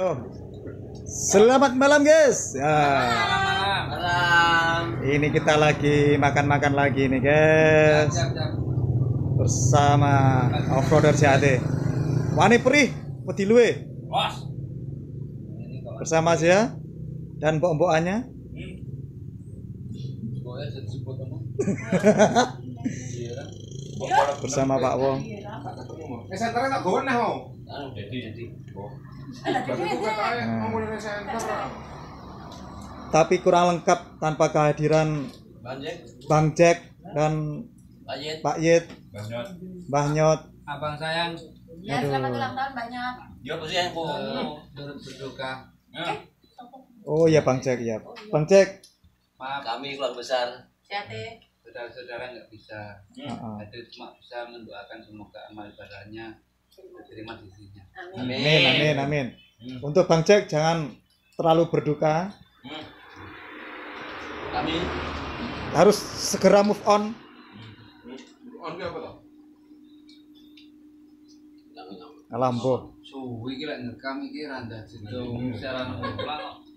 Oh. Selamat malam guys. Ya. Malam. Ini kita lagi makan-makan lagi nih guys. Bersama offroader CAT. Wani perih, peti luwe. Bersama saya dan mbok-mbokannya. Sebut apa? Bersama Pak Wong. Eh, senternya tak gawe nah mau. Anu jadi jadi. Berarti bukan kaya ngomongin senter. Tapi kurang lengkap tanpa kehadiran Banjek. Bang Jack dan. Pak Yit, Banyak. Mbah Nyot. Abang sayang. Ya, selamat ulang tahun banyak. Yo pasti yang. Turut berduka. Oh iya Bang Jack ya. Bang Jack. Maaf. Kami keluarga besar. Siate. Saudara-saudara nggak bisa. Heeh. Jadi cuma bisa mendoakan semoga amal ibadahnya diterima di sisinya. Amin. Amin, amin, amin. Untuk Bang Jack jangan terlalu berduka. Kami Harus segera move on. On apa toh? Alambo. suwi iki lek ngekam iki randa sido siaran ulang.